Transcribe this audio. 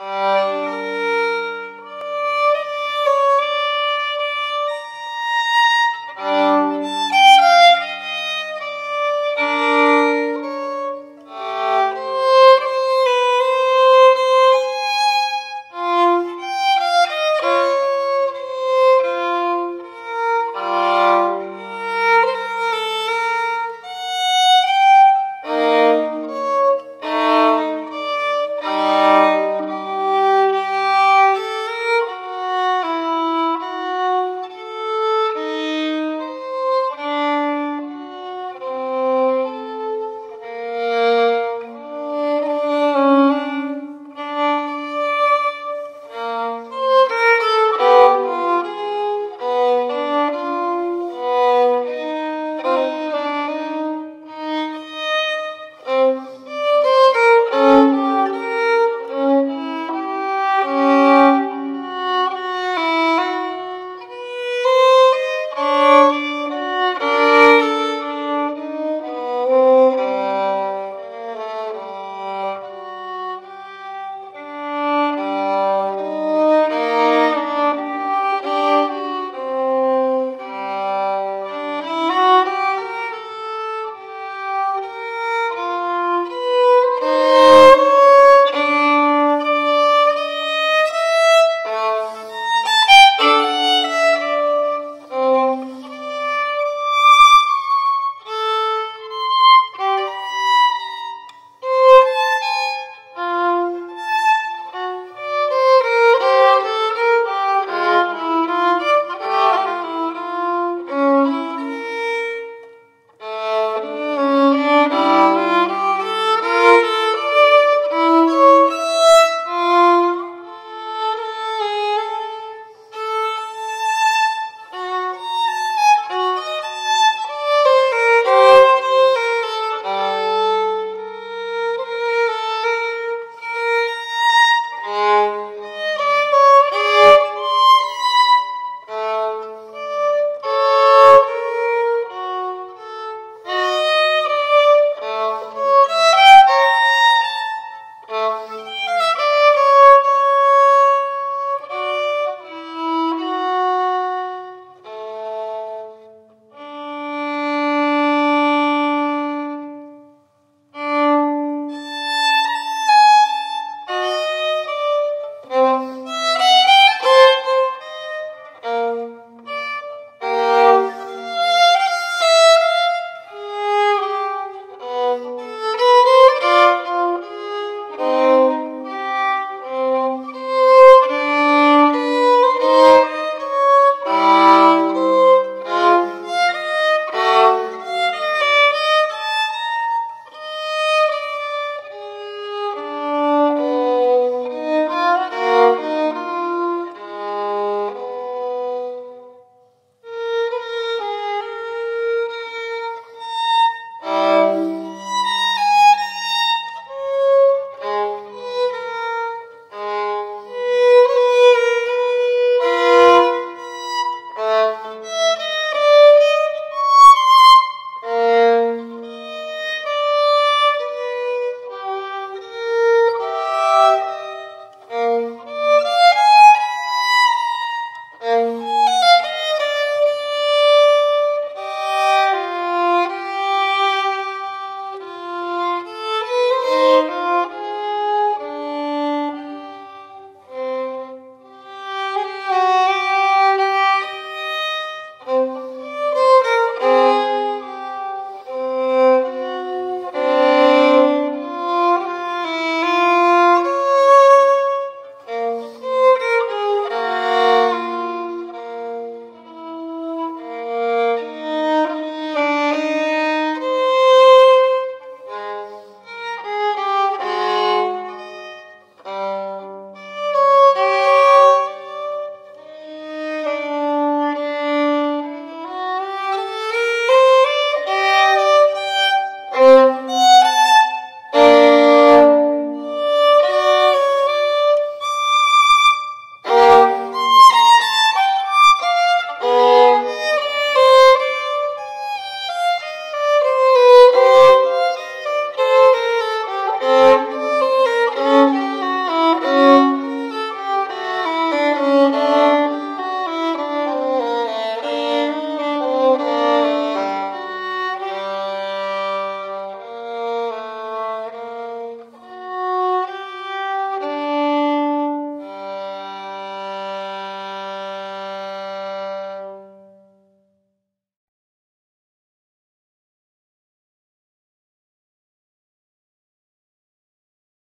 Uh...